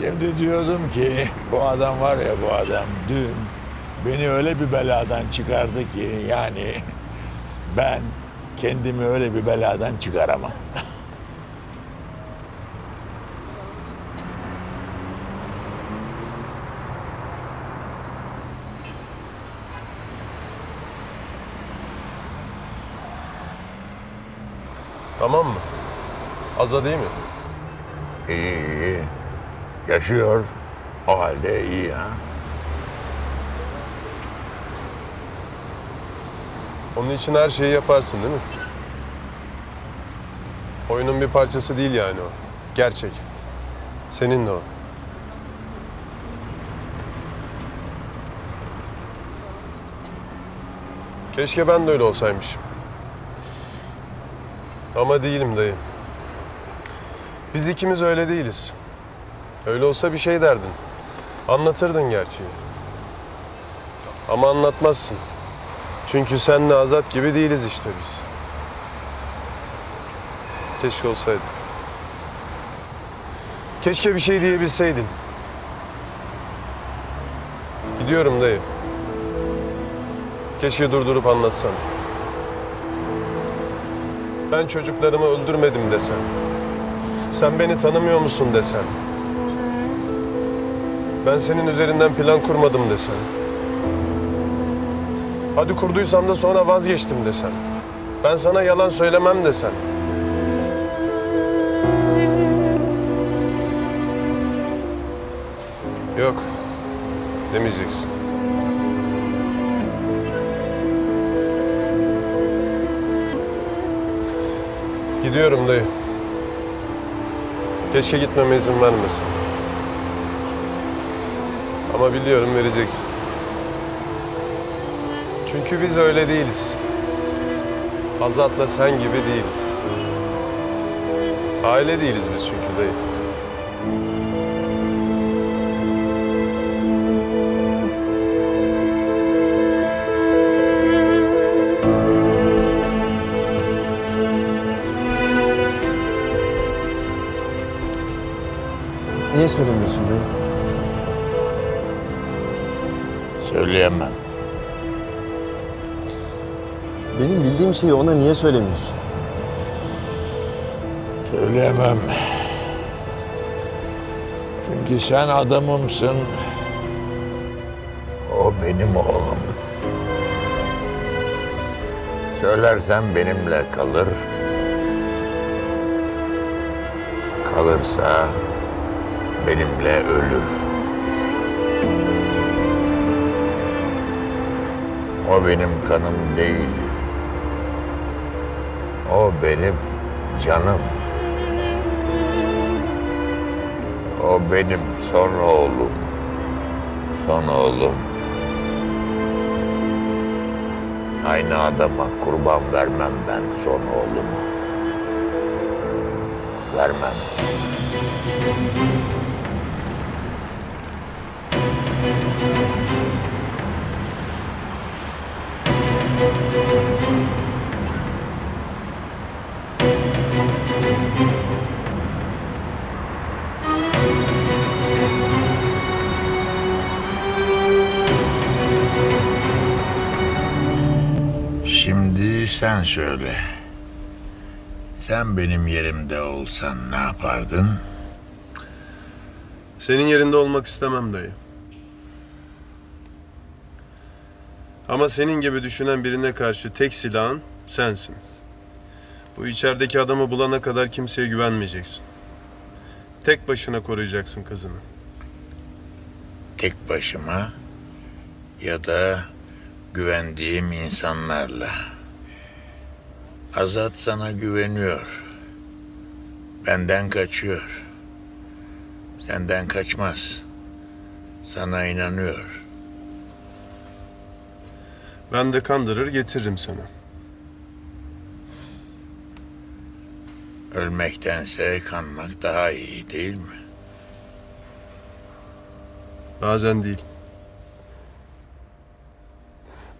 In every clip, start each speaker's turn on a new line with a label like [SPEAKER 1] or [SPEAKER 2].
[SPEAKER 1] Şimdi diyordum ki bu adam var ya bu adam dün beni öyle bir beladan çıkardı ki yani ben kendimi öyle bir beladan çıkaramam.
[SPEAKER 2] Tamam mı? Aza değil mi?
[SPEAKER 1] İyi iyi. Yaşıyor. O halde iyi ha.
[SPEAKER 2] Onun için her şeyi yaparsın değil mi? Oyunun bir parçası değil yani o. Gerçek. Senin de o. Keşke ben de öyle olsaymışım. Ama değilim dayı. Biz ikimiz öyle değiliz. Öyle olsa bir şey derdin. Anlatırdın gerçeği. Ama anlatmazsın. Çünkü senle Azat gibi değiliz işte biz. Keşke olsaydık. Keşke bir şey diyebilseydin. Gidiyorum dayı. Keşke durdurup anlatsan. Ben çocuklarımı öldürmedim desen. Sen beni tanımıyor musun desen. Ben senin üzerinden plan kurmadım desen. Hadi kurduysam da sonra vazgeçtim desen. Ben sana yalan söylemem desen. Yok. Demeyeceksin. Gidiyorum dayı. Keşke gitmeme izin vermesen. Ama biliyorum vereceksin. Çünkü biz öyle değiliz. Azat'la sen gibi değiliz. Aile değiliz biz çünkü dayı.
[SPEAKER 3] Niye söylemiyorsun dayı?
[SPEAKER 1] Söyleyemem.
[SPEAKER 3] Benim bildiğim şeyi ona niye söylemiyorsun?
[SPEAKER 1] Söyleyemem. Çünkü sen adamımsın. O benim oğlum. Söylersen benimle kalır. Kalırsa benimle ölür. O benim kanım değil. O benim canım. O benim son oğlum. Son oğlum. Aynı adama kurban vermem ben son oğlumu. Vermem. Söyle. Sen benim yerimde olsan ne yapardın?
[SPEAKER 2] Senin yerinde olmak istemem dayı. Ama senin gibi düşünen birine karşı tek silahın sensin. Bu içerideki adamı bulana kadar kimseye güvenmeyeceksin. Tek başına koruyacaksın kızını.
[SPEAKER 1] Tek başıma ya da güvendiğim insanlarla. Azat sana güveniyor. Benden kaçıyor. Senden kaçmaz. Sana inanıyor.
[SPEAKER 2] Ben de kandırır getiririm sana.
[SPEAKER 1] Ölmektense kanmak daha iyi değil mi?
[SPEAKER 2] Bazen değil.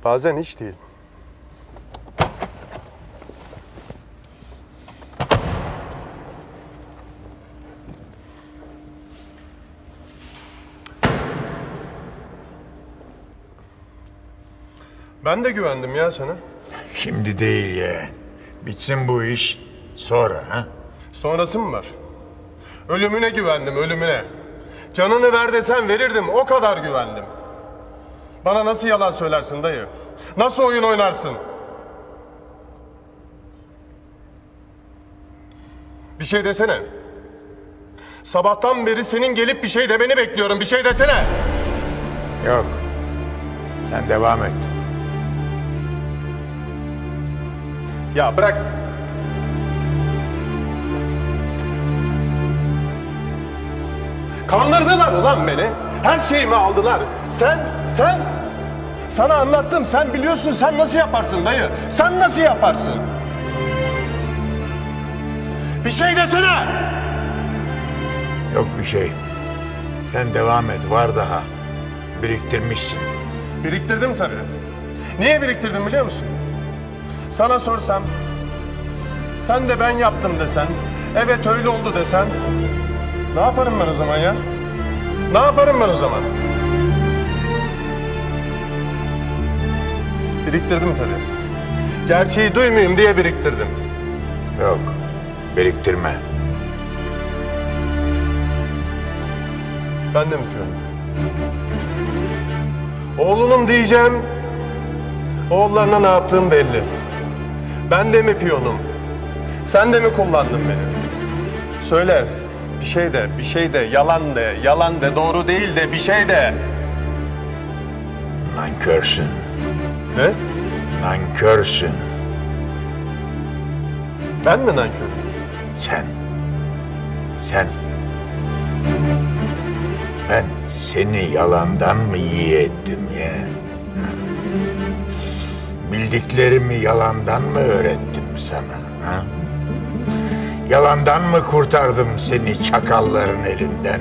[SPEAKER 2] Bazen hiç değil. Ben de güvendim ya sana.
[SPEAKER 1] Şimdi değil yeğen. Bitsin bu iş. Sonra ha?
[SPEAKER 2] Sonrası mı var? Ölümüne güvendim, ölümüne. Canını ver desen verirdim, o kadar güvendim. Bana nasıl yalan söylersin dayı? Nasıl oyun oynarsın? Bir şey desene. Sabahtan beri senin gelip bir şey demeni bekliyorum. Bir şey desene.
[SPEAKER 1] Yok. Sen devam et.
[SPEAKER 2] Ya bırak. Kandırdılar ulan beni. Her şeyimi aldılar. Sen, sen... Sana anlattım. Sen biliyorsun sen nasıl yaparsın dayı. Sen nasıl yaparsın? Bir şey desene.
[SPEAKER 1] Yok bir şey. Sen devam et. Var daha. Biriktirmişsin.
[SPEAKER 2] Biriktirdim tabii. Niye biriktirdim biliyor musun? Sana sorsam, sen de ben yaptım desen, evet öyle oldu desen, ne yaparım ben o zaman ya? Ne yaparım ben o zaman? Biriktirdim tabii. Gerçeği duymayayım diye biriktirdim.
[SPEAKER 1] Yok. Biriktirme.
[SPEAKER 2] Ben de mi piyonum? Oğlunum diyeceğim. Oğullarına ne yaptığım belli. Ben de mi piyonum? Sen de mi kullandın beni? Söyle. Bir şey de, bir şey de, yalan de, yalan de, doğru değil de, bir şey de.
[SPEAKER 1] Nankörsün.
[SPEAKER 2] Ne?
[SPEAKER 1] Nankörsün.
[SPEAKER 2] Ben mi nankörüm?
[SPEAKER 1] Sen. Sen. Ben seni yalandan mı iyi ettim ya? Bildiklerimi yalandan mı öğrettim sana? Ha? Yalandan mı kurtardım seni çakalların elinden?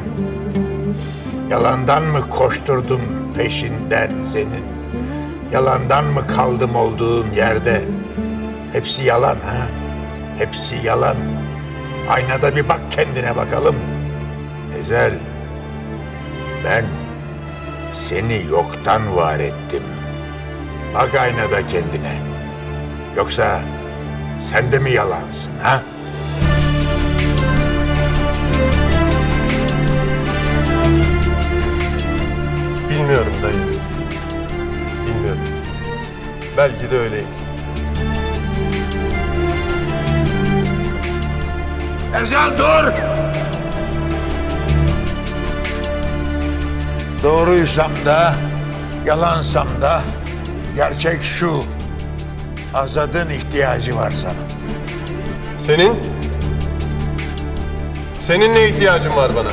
[SPEAKER 1] Yalandan mı koşturdum peşinden senin? Yalandan mı kaldım olduğum yerde? Hepsi yalan ha? Hepsi yalan. Aynada bir bak kendine bakalım. Ezel, ben seni yoktan var ettim. Bak aynada kendine. Yoksa sen de mi yalansın ha?
[SPEAKER 2] Bilmiyorum dayı. Bilmiyorum. Belki de öyleyim.
[SPEAKER 1] Ezel dur! Doğruysam da, yalansam da gerçek şu. Azad'ın ihtiyacı var sana.
[SPEAKER 2] Senin? Senin ne ihtiyacın var bana?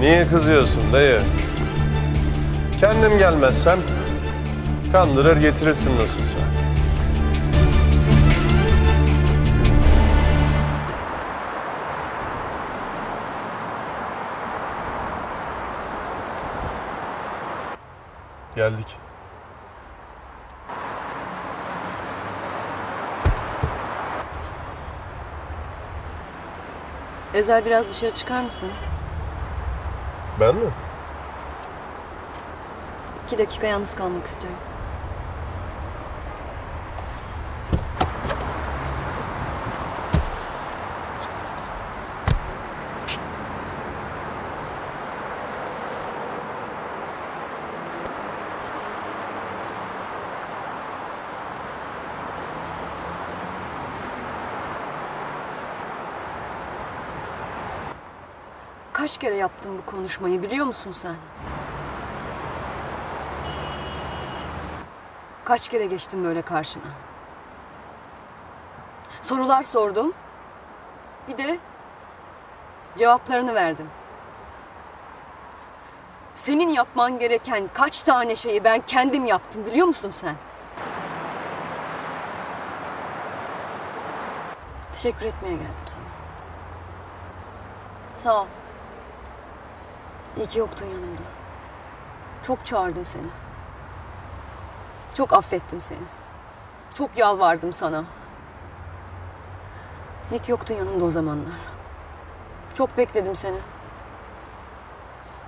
[SPEAKER 2] Niye kızıyorsun dayı? Kendim gelmezsem kandırır getirirsin nasılsa. Geldik.
[SPEAKER 4] Ezel biraz dışarı çıkar mısın?
[SPEAKER 2] Ben mi?
[SPEAKER 4] İki dakika yalnız kalmak istiyorum. Kaç kere yaptım bu konuşmayı biliyor musun sen? Kaç kere geçtim böyle karşına? Sorular sordum. Bir de cevaplarını verdim. Senin yapman gereken kaç tane şeyi ben kendim yaptım biliyor musun sen? Teşekkür etmeye geldim sana. Sağ ol. İyi ki yoktun yanımda. Çok çağırdım seni. Çok affettim seni. Çok yalvardım sana. İyi ki yoktun yanımda o zamanlar. Çok bekledim seni.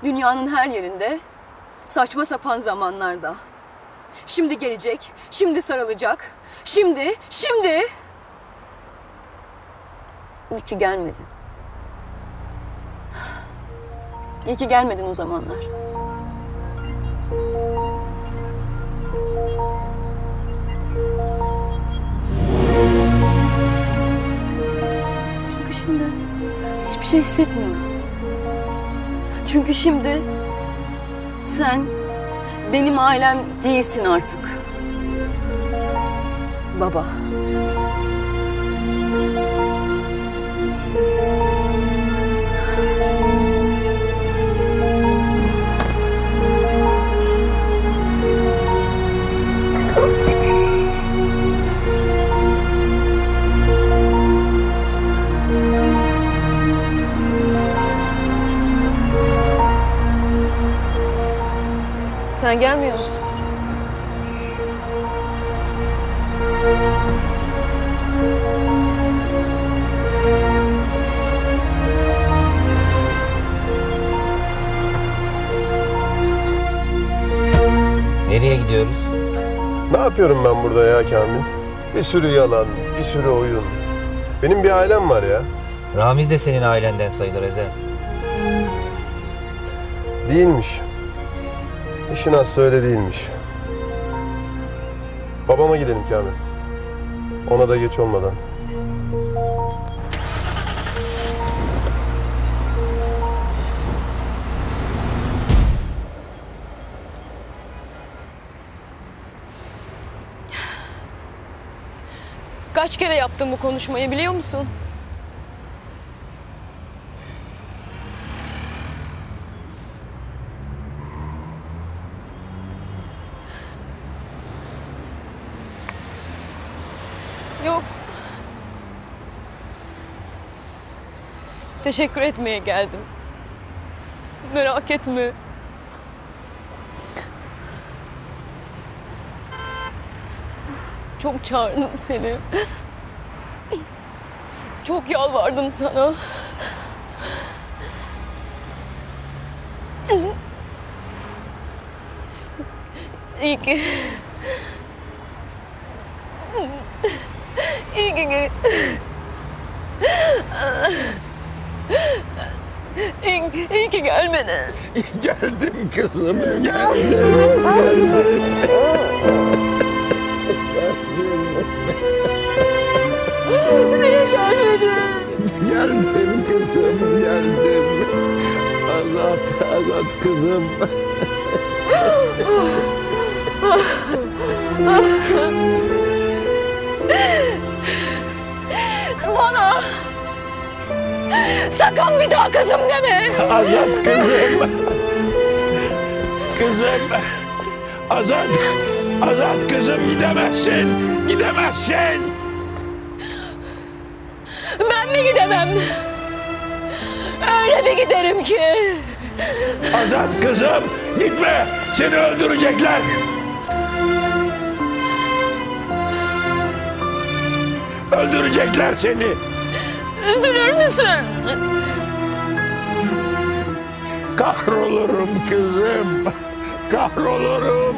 [SPEAKER 4] Dünyanın her yerinde, saçma sapan zamanlarda. Şimdi gelecek, şimdi sarılacak. Şimdi, şimdi. İyi ki gelmedin. İyi ki gelmedin o zamanlar. Çünkü şimdi hiçbir şey hissetmiyorum. Çünkü şimdi sen benim ailem değilsin artık. Baba. Sen gelmiyor musun?
[SPEAKER 5] Nereye gidiyoruz?
[SPEAKER 2] Ne yapıyorum ben burada ya Kamil? Bir sürü yalan, bir sürü oyun. Benim bir ailem var ya.
[SPEAKER 5] Ramiz de senin ailenden sayılır Ezel.
[SPEAKER 2] Değilmiş. İşin aslı öyle değilmiş. Babama gidelim Kamil. Ona da geç olmadan.
[SPEAKER 6] Kaç kere yaptım bu konuşmayı biliyor musun? Yok. Teşekkür etmeye geldim. Merak etme. Çok çağırdım seni. Çok yalvardım sana. İyi ki... İyi ki... İyi, iyi ki gelmedin.
[SPEAKER 1] Geldim kızım, geldim.
[SPEAKER 6] Niye gelmedin?
[SPEAKER 1] Geldim kızım, geldim. Azat, azat kızım.
[SPEAKER 6] Bana sakın bir daha kızım deme.
[SPEAKER 1] Azat kızım. Kızım. Azat. Azat kızım gidemezsin. Gidemezsin.
[SPEAKER 6] Ben mi gidemem? Öyle bir giderim ki.
[SPEAKER 1] Azat kızım gitme. Seni öldürecekler. Öldürecekler seni.
[SPEAKER 6] Üzülür müsün?
[SPEAKER 1] Kahrolurum kızım. Kahrolurum.